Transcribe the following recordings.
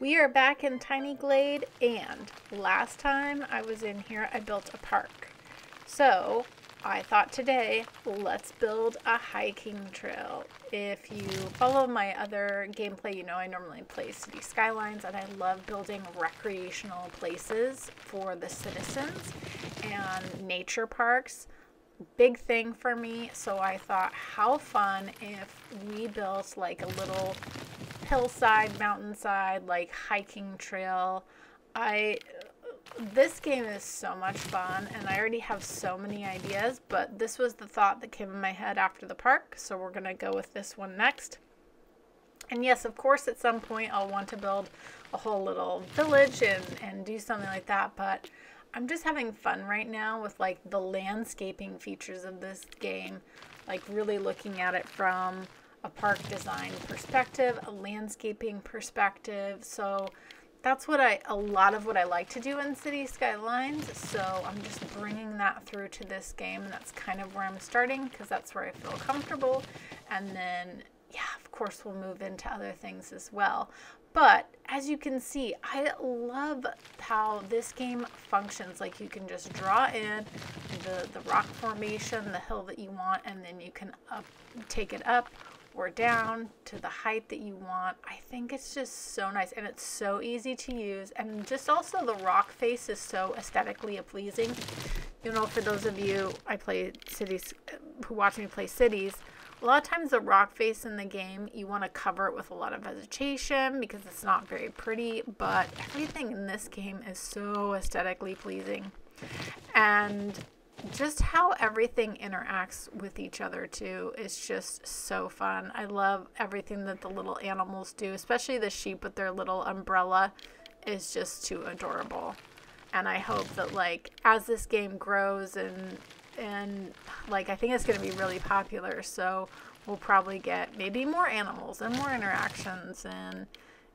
We are back in Tiny Glade, and last time I was in here, I built a park. So I thought today, let's build a hiking trail. If you follow my other gameplay, you know I normally play Cities: Skylines, and I love building recreational places for the citizens and nature parks. Big thing for me, so I thought, how fun if we built like a little hillside, mountainside, like hiking trail. I this game is so much fun and I already have so many ideas, but this was the thought that came in my head after the park, so we're going to go with this one next. And yes, of course, at some point I'll want to build a whole little village and, and do something like that, but I'm just having fun right now with like the landscaping features of this game, like really looking at it from a park design perspective, a landscaping perspective. So that's what I, a lot of what I like to do in Cities: Skylines. So I'm just bringing that through to this game. And that's kind of where I'm starting because that's where I feel comfortable. And then, yeah, of course, we'll move into other things as well. But as you can see, I love how this game functions. Like you can just draw in the, the rock formation, the hill that you want, and then you can up, take it up or down to the height that you want. I think it's just so nice and it's so easy to use. And just also the rock face is so aesthetically pleasing. You know, for those of you I play cities who watch me play cities, a lot of times the rock face in the game, you want to cover it with a lot of vegetation because it's not very pretty, but everything in this game is so aesthetically pleasing. And just how everything interacts with each other too is just so fun. I love everything that the little animals do, especially the sheep with their little umbrella is just too adorable. And I hope that like as this game grows and and like I think it's going to be really popular, so we'll probably get maybe more animals and more interactions and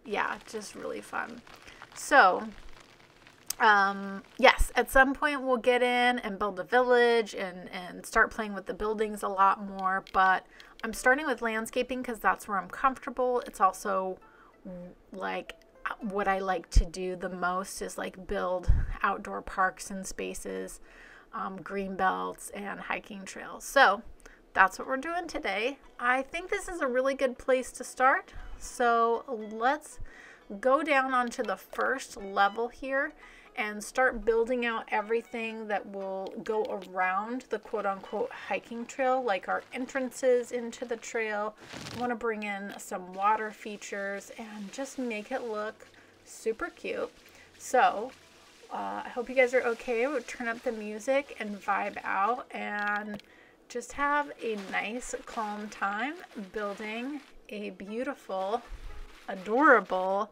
yeah, just really fun. So, um, yes, at some point we'll get in and build a village and, and start playing with the buildings a lot more. But I'm starting with landscaping because that's where I'm comfortable. It's also like what I like to do the most is like build outdoor parks and spaces, um, green belts, and hiking trails. So that's what we're doing today. I think this is a really good place to start. So let's go down onto the first level here and start building out everything that will go around the quote unquote hiking trail, like our entrances into the trail. I want to bring in some water features and just make it look super cute. So, uh, I hope you guys are okay. We'll turn up the music and vibe out and just have a nice, calm time building a beautiful, adorable,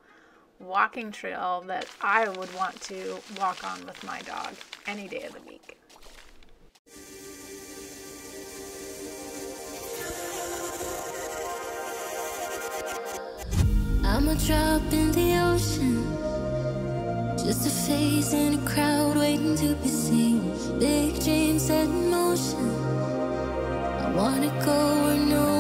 walking trail that I would want to walk on with my dog any day of the week. I'm a drop in the ocean. Just a face in a crowd waiting to be seen. Big dreams set in motion. I wanna go where no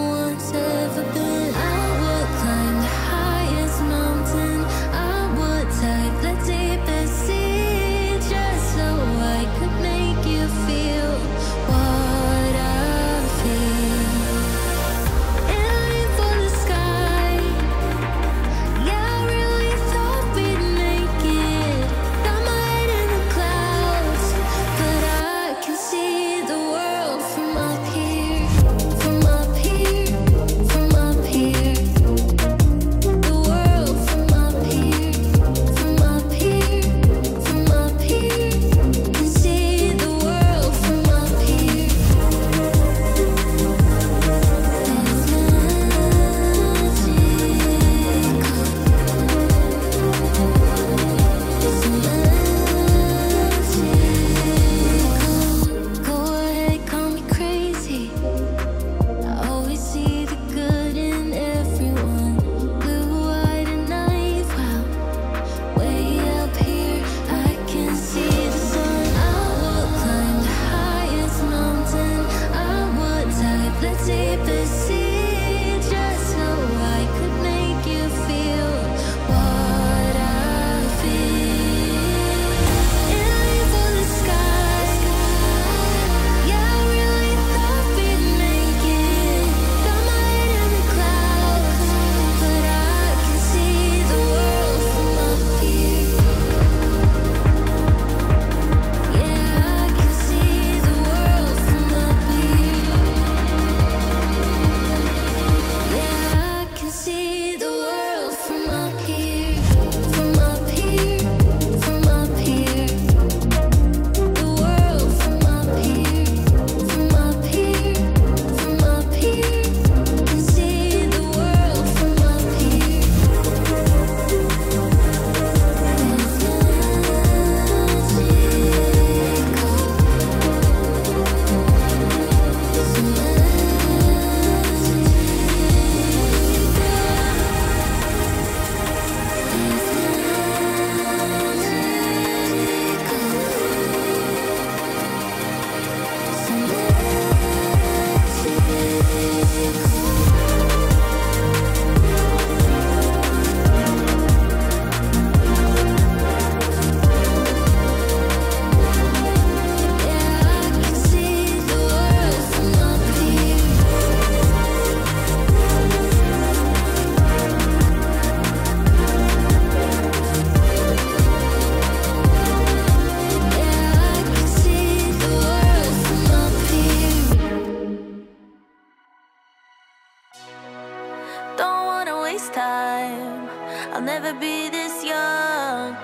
this time. I'll never be this young.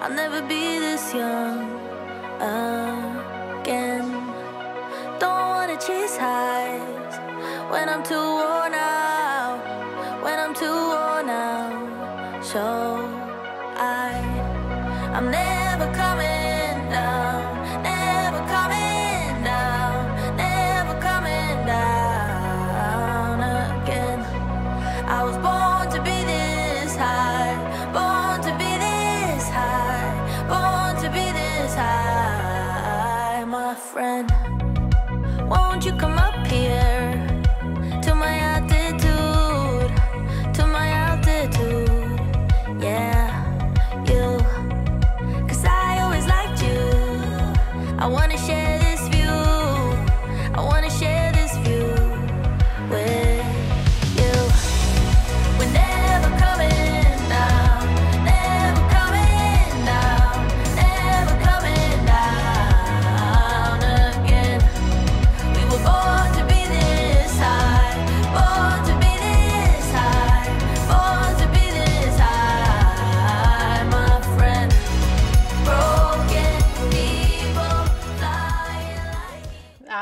I'll never be this young again. Don't wanna chase highs when I'm too worn out. When I'm too worn out, so I, I'm never.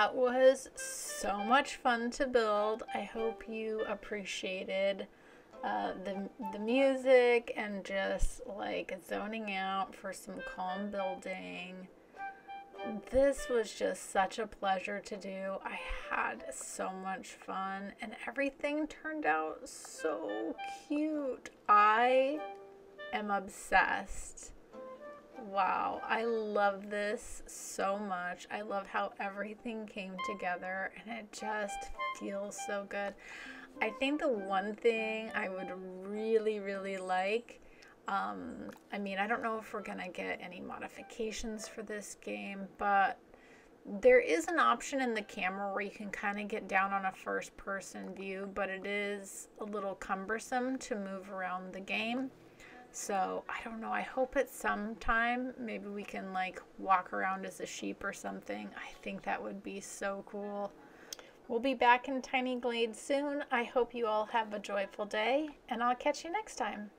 That was so much fun to build. I hope you appreciated uh, the, the music and just like zoning out for some calm building. This was just such a pleasure to do. I had so much fun and everything turned out so cute. I am obsessed. Wow, I love this so much. I love how everything came together and it just feels so good. I think the one thing I would really, really like, um, I mean, I don't know if we're gonna get any modifications for this game, but there is an option in the camera where you can kind of get down on a first person view, but it is a little cumbersome to move around the game. So I don't know. I hope at some time maybe we can like walk around as a sheep or something. I think that would be so cool. We'll be back in Tiny Glade soon. I hope you all have a joyful day, and I'll catch you next time.